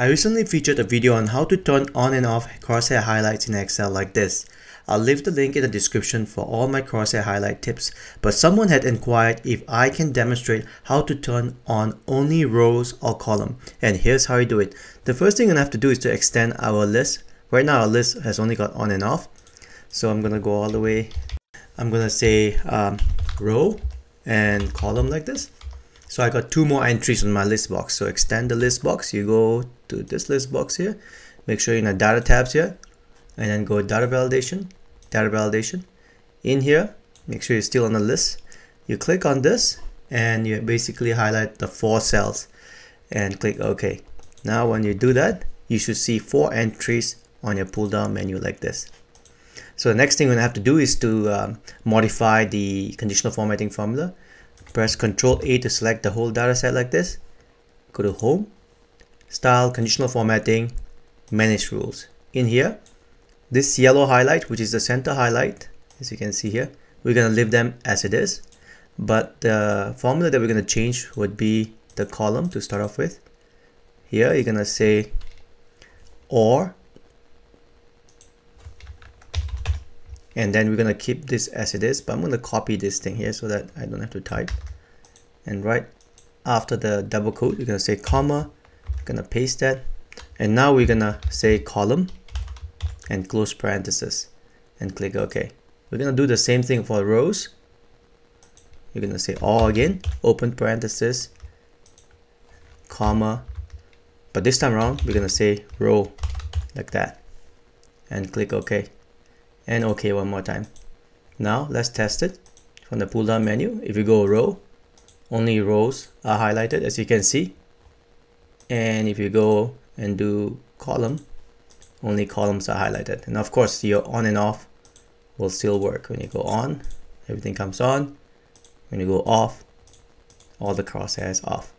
I recently featured a video on how to turn on and off crosshair highlights in Excel like this. I'll leave the link in the description for all my crosshair highlight tips, but someone had inquired if I can demonstrate how to turn on only rows or column, and here's how you do it. The first thing gonna have to do is to extend our list. Right now our list has only got on and off, so I'm gonna go all the way. I'm gonna say um, row and column like this. So I got two more entries on my list box. So extend the list box. You go to this list box here. Make sure you're in the data tabs here. And then go data validation, data validation. In here, make sure you're still on the list. You click on this and you basically highlight the four cells and click OK. Now when you do that, you should see four entries on your pull down menu like this. So the next thing we're gonna have to do is to um, modify the conditional formatting formula press Ctrl A to select the whole data set like this. Go to Home, Style, Conditional Formatting, Manage Rules. In here, this yellow highlight, which is the center highlight, as you can see here, we're going to leave them as it is. But the formula that we're going to change would be the column to start off with. Here, you're going to say or and then we're gonna keep this as it is but I'm gonna copy this thing here so that I don't have to type. And right after the double quote you're gonna say comma gonna paste that. And now we're gonna say column and close parenthesis and click OK. We're gonna do the same thing for rows. You're gonna say OR again open parenthesis comma. But this time around we're gonna say row like that and click OK and OK one more time. Now let's test it from the pull down menu. If you go row, only rows are highlighted as you can see. And if you go and do column, only columns are highlighted. And of course your on and off will still work. When you go on, everything comes on. When you go off, all the crosshairs off.